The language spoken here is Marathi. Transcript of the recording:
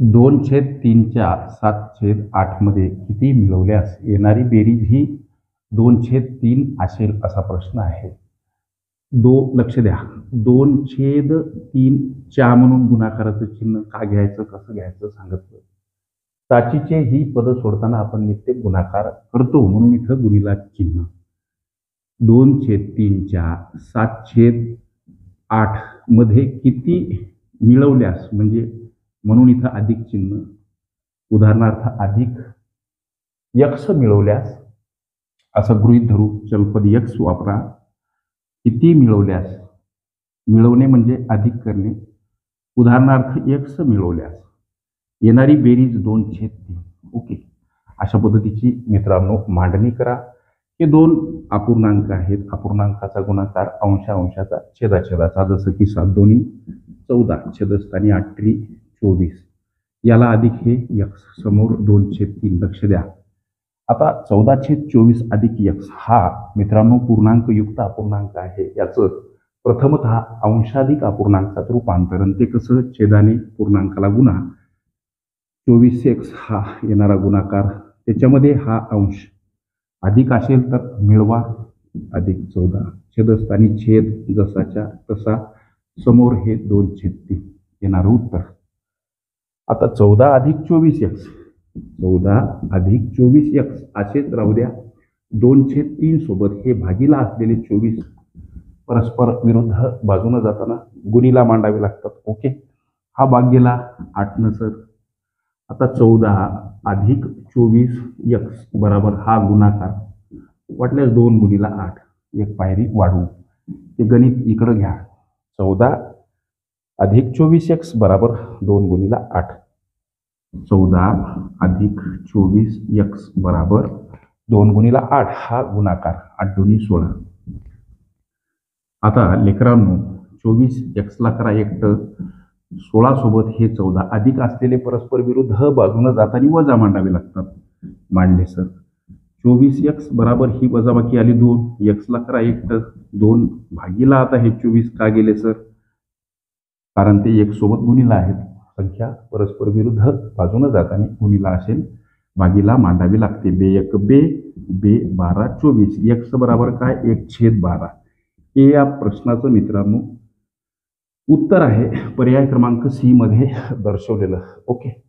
दोन छेद तीनच्या सात छेद आठमध्ये किती मिळवल्यास येणारी बेरीज ही दोन छेद तीन असेल असा प्रश्न आहे. दो लक्ष द्या. दोन छेद तीन च्या म्हणून गुणाकाराचं चिन्ह का घ्यायचं कसं घ्यायचं सांगितलं साचीचे ही पदं सोडताना आपण नित्य गुणाकार करतो म्हणून इथं गुणीला चिन्ह. दोन छेद तीनच्या सात छेद आठमध्ये किती मिळवल्यास म्हणजे म्हणून इथं अधिक चिन्ह उदाहरणार्थ अधिक यक्ष मिळवल्यास असं गृहित धरू चलपद यक्ष वापरा. किती मिळवल्यास मिळवणे म्हणजे अधिक करणे. उदाहरणार्थ यक्ष मिळवल्यास येणारी बेरीज दोन छेद तीन. ओके. अशा पद्धतीची मित्रांनो मांडणी करा. हे दोन अपूर्णांक आहेत. अपूर्णांकाचा गुणाकार अंशा अंशाचा छेदाछेदाचा जसं की सात दोन्ही चौदा छेदस्थानी आठ चोवीस. याला अधिक हे यक्स. समोर दोन छेद तीन लक्ष द्या. आता चौदा छेद चोवीस अधिक यक्स हा मित्रांनो पूर्णांकयुक्त अपूर्णांक आहे. याचं प्रथमत अंशाधिक अपूर्णांकात रूपांतरण. ते कसं? छेदाने पूर्णांकाला गुणा. चोवीस एक्स हा येणारा गुणाकार. त्याच्यामध्ये हा अंश अधिक असेल तर मिळवा. अधिक चौदा. छेदस्थानी छेद जसाच्या तसा. समोर हे दोन छेद तीन येणारं उत्तर. आता चौदा अधिक चोवीस एक्स चौदा अधिक चोवीस एक्स असेच राहू द्या. दोनशे तीन सोबत हे भागीला असलेले चोवीस परस्पर विरुद्ध बाजूनं जाताना गुणीला मांडावे लागतात. ओके? हा भाग गेला आठ सर. आता चौदा अधिक चोवीस एक्स बराबर हा गुणाकार. वाटल्यास दोन गुणीला आठ. एक पायरी वाढवू. ते गणित इकडं घ्या. चौदा अधिक चोवीस एक्स बराबर दोन गुणीला आठ. चौदा अधिक चोवीस एक्स बराबर दोन गुणीला आठ हा गुणाकार. आठ दोन्ही सोळा. आता लेकरांनो चोवीस एक्सला करा एकटं सोळा सोबत हे चौदा. अधिक असलेले परस्पर विरुद्ध बाजूनं जाताना वजा मांडावे लागतात. मांडले सर. चोवीस एक्स बराबर ही वजाबाकी आली दोन. एक्सला करा एकटं दोन भागीला आता हे चोवीस. का गेले सर? कारण ते एक सोबत गुणीला आहेत. संख्या परस्पर विरुद्ध बाजूनं जाताना गुणीला असेल. भागीला मांडावी लागते. बे एक बे बे बारा चोवीस. एक्स बराबर काय? एक छेद बारा. हे या प्रश्नाचं मित्रांनो उत्तर आहे. पर्याय क्रमांक सी मध्ये दर्शवलेलं. ओके.